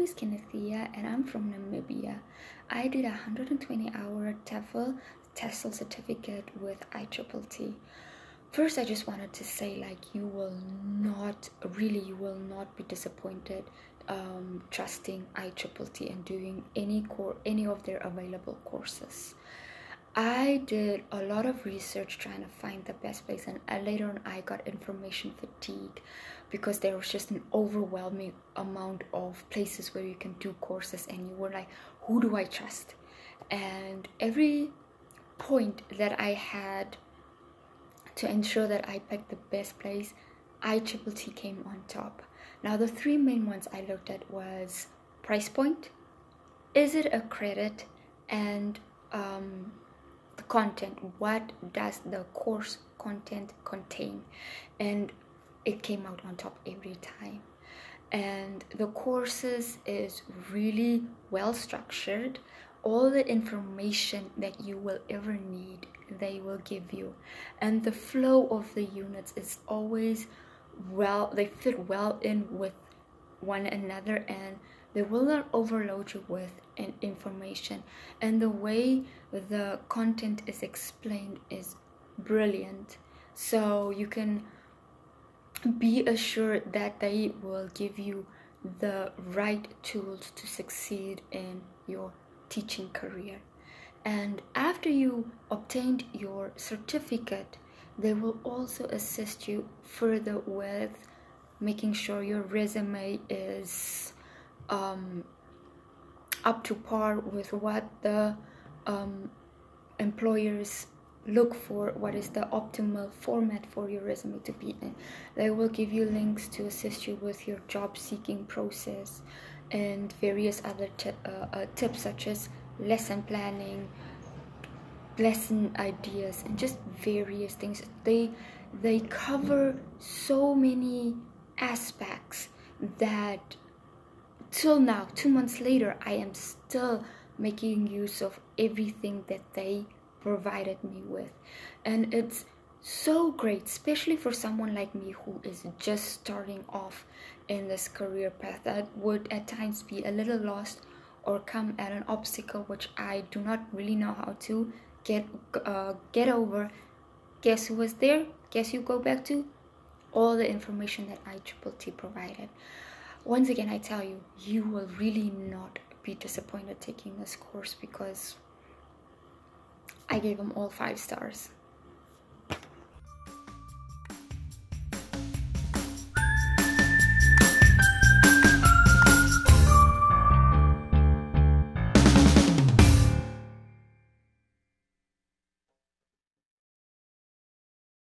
is Kennethia and I'm from Namibia. I did a 120 hour TEFL TESOL certificate with ITTT. First, I just wanted to say, like, you will not really, you will not be disappointed um, trusting ITTT and doing any core, any of their available courses. I did a lot of research trying to find the best place, and later on, I got information fatigue because there was just an overwhelming amount of places where you can do courses, and you were like, Who do I trust? And every point that I had to ensure that I picked the best place, ITTT came on top. Now, the three main ones I looked at was price point, is it a credit, and um, the content. What does the course content contain? And it came out on top every time. And the courses is really well structured. All the information that you will ever need, they will give you. And the flow of the units is always well, they fit well in with one another and they will not overload you with information and the way the content is explained is brilliant. So you can be assured that they will give you the right tools to succeed in your teaching career. And after you obtained your certificate they will also assist you further with making sure your resume is um, up to par with what the um, employers look for what is the optimal format for your resume to be in. They will give you links to assist you with your job seeking process and various other uh, uh, tips such as lesson planning lesson ideas and just various things. They they cover so many aspects that till now two months later i am still making use of everything that they provided me with. And it's so great especially for someone like me who is just starting off in this career path. That would at times be a little lost or come at an obstacle which i do not really know how to get uh, get over. Guess who was there? Guess you go back to? All the information that ITTT provided once again I tell you you will really not be disappointed taking this course because I gave them all five stars